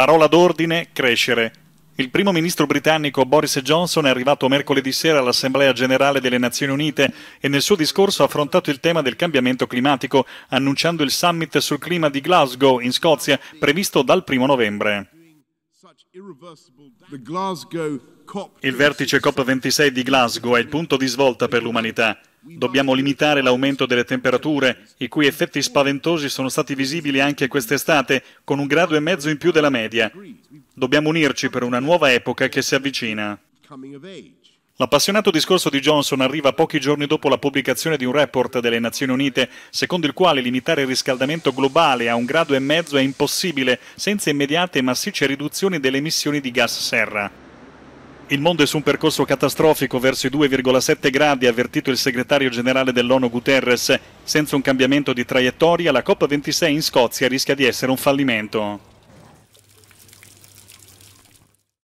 Parola d'ordine, crescere. Il primo ministro britannico Boris Johnson è arrivato mercoledì sera all'Assemblea generale delle Nazioni Unite e nel suo discorso ha affrontato il tema del cambiamento climatico, annunciando il summit sul clima di Glasgow, in Scozia, previsto dal primo novembre. Il vertice COP26 di Glasgow è il punto di svolta per l'umanità. Dobbiamo limitare l'aumento delle temperature, i cui effetti spaventosi sono stati visibili anche quest'estate, con un grado e mezzo in più della media. Dobbiamo unirci per una nuova epoca che si avvicina. L'appassionato discorso di Johnson arriva pochi giorni dopo la pubblicazione di un report delle Nazioni Unite, secondo il quale limitare il riscaldamento globale a un grado e mezzo è impossibile senza immediate e massicce riduzioni delle emissioni di gas serra. Il mondo è su un percorso catastrofico verso i 2,7 gradi, ha avvertito il segretario generale dell'ONU Guterres. Senza un cambiamento di traiettoria, la COP26 in Scozia rischia di essere un fallimento.